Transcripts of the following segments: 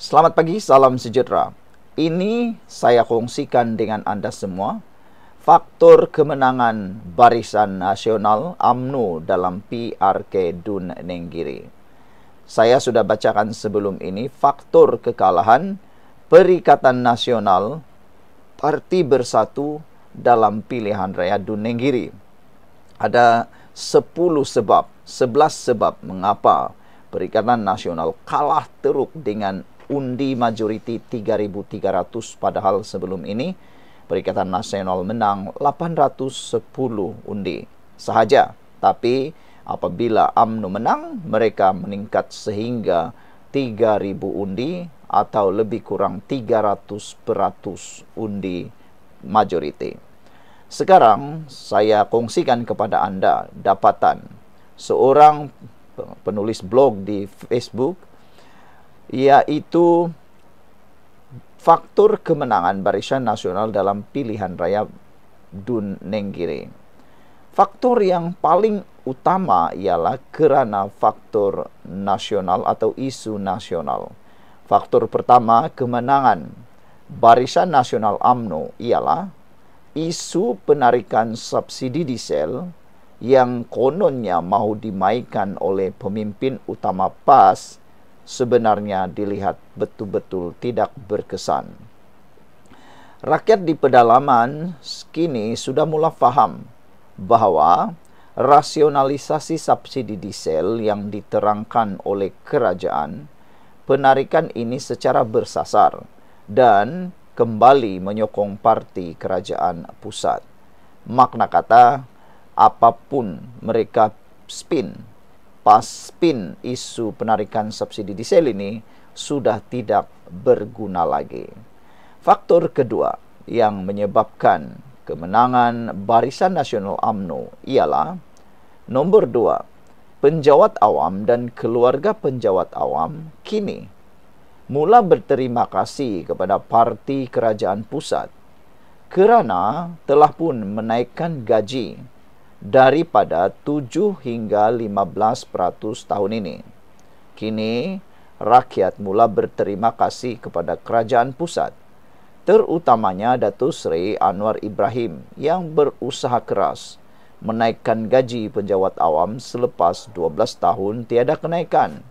Selamat pagi, salam sejahtera. Ini saya kongsikan dengan anda semua faktor kemenangan Barisan Nasional AMNO dalam PRK Dun Nenggiri. Saya sudah bacakan sebelum ini faktor kekalahan Perikatan Nasional Parti Bersatu dalam pilihan raya Dun Nenggiri. Ada 10 sebab, 11 sebab mengapa Perikatan Nasional kalah teruk dengan undi majoriti 3.300 padahal sebelum ini Perikatan Nasional menang 810 undi sahaja. Tapi apabila AMNO menang, mereka meningkat sehingga 3.000 undi atau lebih kurang 300 peratus undi majoriti. Sekarang saya kongsikan kepada anda dapatan seorang penulis blog di Facebook iaitu faktor kemenangan Barisan Nasional dalam pilihan raya Dun Nenggiri. Faktor yang paling utama ialah kerana faktor nasional atau isu nasional. Faktor pertama kemenangan Barisan Nasional AMNO ialah isu penarikan subsidi diesel yang kononnya mahu dimaikan oleh pemimpin utama PAS sebenarnya dilihat betul-betul tidak berkesan. Rakyat di pedalaman kini sudah mula faham bahawa rasionalisasi subsidi diesel yang diterangkan oleh kerajaan, penarikan ini secara bersasar dan kembali menyokong parti kerajaan pusat. Makna kata, apa pun mereka spin pas spin isu penarikan subsidi diesel ini sudah tidak berguna lagi. Faktor kedua yang menyebabkan kemenangan Barisan Nasional AMNO ialah nombor dua, penjawat awam dan keluarga penjawat awam kini mula berterima kasih kepada parti kerajaan pusat kerana telah pun menaikkan gaji daripada 7 hingga 15% tahun ini. Kini, rakyat mula berterima kasih kepada kerajaan pusat, terutamanya Datuk Seri Anwar Ibrahim yang berusaha keras menaikkan gaji penjawat awam selepas 12 tahun tiada kenaikan.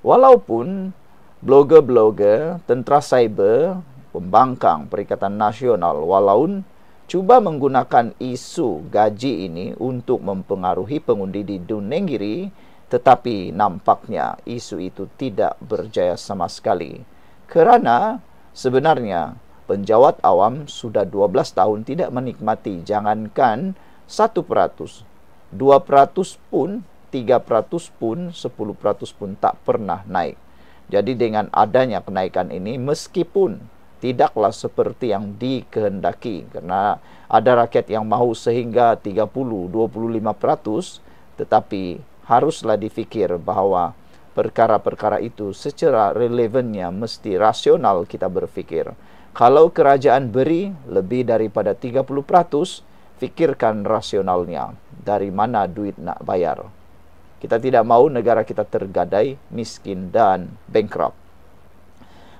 Walaupun blogger-blogger, tentera cyber, pembangkang Perikatan Nasional walaupun cuba menggunakan isu gaji ini untuk mempengaruhi pengundi di Dunenggiri tetapi nampaknya isu itu tidak berjaya sama sekali kerana sebenarnya penjawat awam sudah 12 tahun tidak menikmati jangankan 1%, 2% pun, 3% pun, 10% pun tak pernah naik. Jadi dengan adanya kenaikan ini meskipun tidaklah seperti yang dikehendaki. Kerana ada rakyat yang mahu sehingga 30 25% tetapi haruslah difikir bahawa perkara-perkara itu secara relevannya mesti rasional kita berfikir. Kalau kerajaan beri lebih daripada 30% fikirkan rasionalnya. Dari mana duit nak bayar? Kita tidak mahu negara kita tergadai miskin dan bankrupt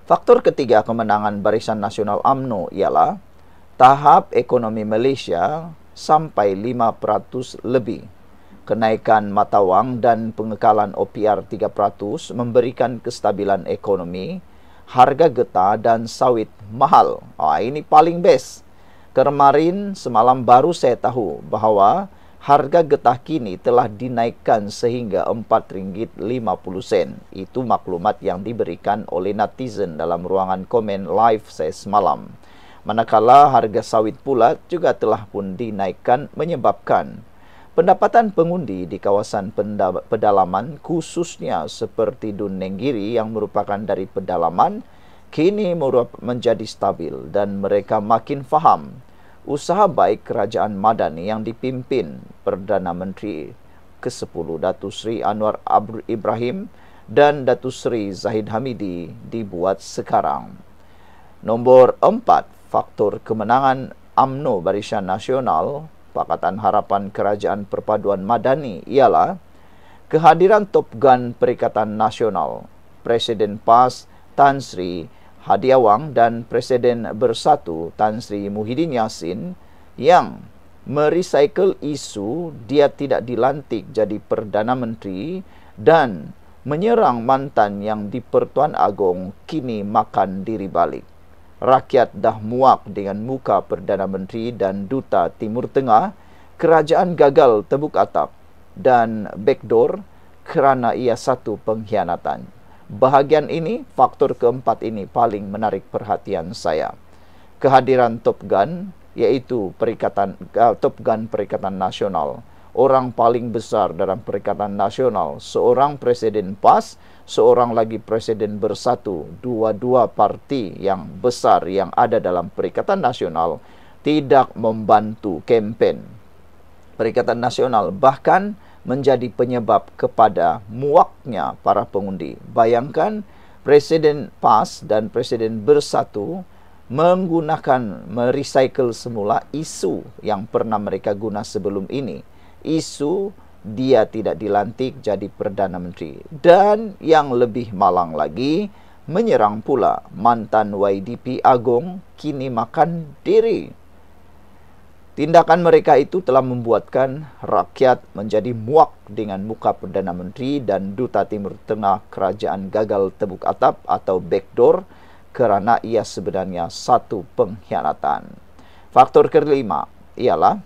Faktor ketiga kemenangan Barisan Nasional AMNO ialah tahap ekonomi Malaysia sampai 5% lebih. Kenaikan mata wang dan pengekalan OPR 3% memberikan kestabilan ekonomi, harga getah dan sawit mahal. Oh, ini paling best. Kemarin semalam baru saya tahu bahawa harga getah kini telah dinaikkan sehingga RM4.50. Itu maklumat yang diberikan oleh netizen dalam ruangan komen live saya semalam. Manakala harga sawit pula juga telah pun dinaikkan menyebabkan pendapatan pengundi di kawasan pedalaman khususnya seperti Dun Nenggiri yang merupakan dari pedalaman kini menjadi stabil dan mereka makin faham usaha baik kerajaan Madani yang dipimpin Perdana Menteri ke-10 Datuk Seri Anwar Abdul Ibrahim dan Datuk Seri Zahid Hamidi dibuat sekarang. Nombor empat, faktor kemenangan AMNO Barisan Nasional Pakatan Harapan Kerajaan Perpaduan Madani ialah kehadiran Top Gun Perikatan Nasional Presiden PAS Tan Sri Hadiawang dan Presiden Bersatu Tan Sri Muhyiddin Yassin yang merecycle isu dia tidak dilantik jadi Perdana Menteri dan menyerang mantan yang di Pertuan Agong kini makan diri balik. Rakyat dah muak dengan muka Perdana Menteri dan Duta Timur Tengah, kerajaan gagal tebuk atap dan backdoor kerana ia satu pengkhianatan. Bahagian ini, faktor keempat ini paling menarik perhatian saya. Kehadiran Top Gun iaitu Perikatan uh, Top Gun Perikatan Nasional. Orang paling besar dalam Perikatan Nasional, seorang presiden PAS, seorang lagi presiden bersatu, dua-dua parti yang besar yang ada dalam Perikatan Nasional tidak membantu kempen Perikatan Nasional bahkan menjadi penyebab kepada muaknya para pengundi. Bayangkan Presiden PAS dan Presiden Bersatu menggunakan merecycle semula isu yang pernah mereka guna sebelum ini. Isu dia tidak dilantik jadi Perdana Menteri. Dan yang lebih malang lagi, menyerang pula mantan YDP Agong kini makan diri. Tindakan mereka itu telah membuatkan rakyat menjadi muak dengan muka Perdana Menteri dan Duta Timur Tengah Kerajaan gagal tebuk atap atau backdoor kerana ia sebenarnya satu pengkhianatan. Faktor kelima ialah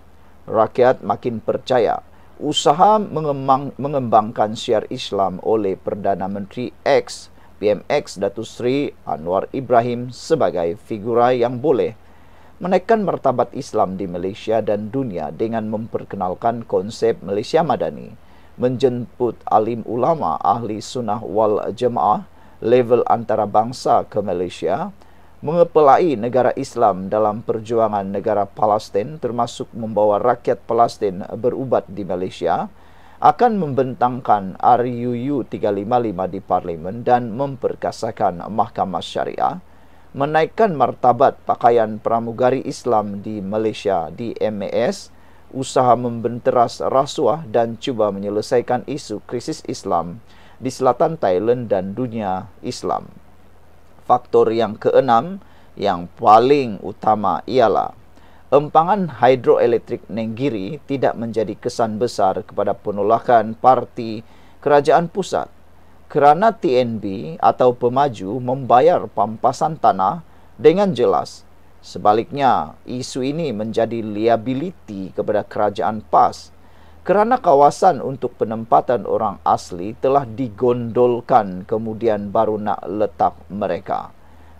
rakyat makin percaya usaha mengembang, mengembangkan syiar Islam oleh Perdana Menteri X PMX Datuk Seri Anwar Ibrahim sebagai figura yang boleh menaikkan martabat Islam di Malaysia dan dunia dengan memperkenalkan konsep Malaysia Madani, menjemput alim ulama ahli sunnah wal jemaah level antarabangsa ke Malaysia mengepelai negara Islam dalam perjuangan negara Palestin termasuk membawa rakyat Palestin berubat di Malaysia akan membentangkan RUU 355 di parlimen dan memperkasakan mahkamah syariah menaikkan martabat pakaian pramugari Islam di Malaysia di MAS usaha membenteras rasuah dan cuba menyelesaikan isu krisis Islam di selatan Thailand dan dunia Islam. Faktor yang keenam yang paling utama ialah empangan hidroelektrik Nenggiri tidak menjadi kesan besar kepada penolakan parti kerajaan pusat kerana TNB atau pemaju membayar pampasan tanah dengan jelas. Sebaliknya, isu ini menjadi liability kepada kerajaan PAS kerana kawasan untuk penempatan orang asli telah digondolkan kemudian baru nak letak mereka.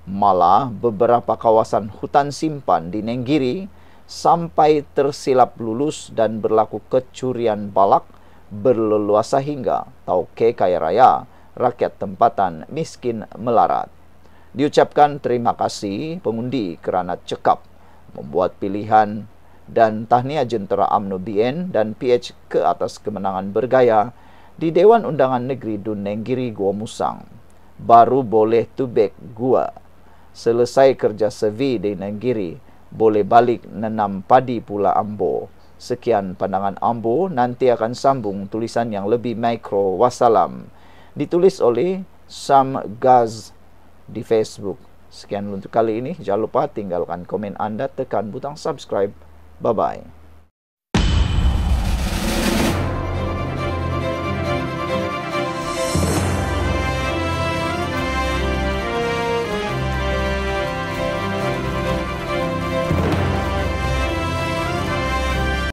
Malah beberapa kawasan hutan simpan di Nenggiri sampai tersilap lulus dan berlaku kecurian balak berleluasa hingga tauke kaya raya rakyat tempatan miskin melarat. Diucapkan terima kasih pengundi kerana cekap membuat pilihan dan tahniah jentera UMNO BN dan PH ke atas kemenangan bergaya di Dewan Undangan Negeri Dun Nenggiri Gua Musang. Baru boleh tubek gua. Selesai kerja sevi di Nenggiri, boleh balik nenam padi pula Ambo. Sekian pandangan Ambo, nanti akan sambung tulisan yang lebih mikro. Wassalam. Ditulis oleh Sam Gaz di Facebook. Sekian untuk kali ini. Jangan lupa tinggalkan komen anda, tekan butang subscribe. Bye bye.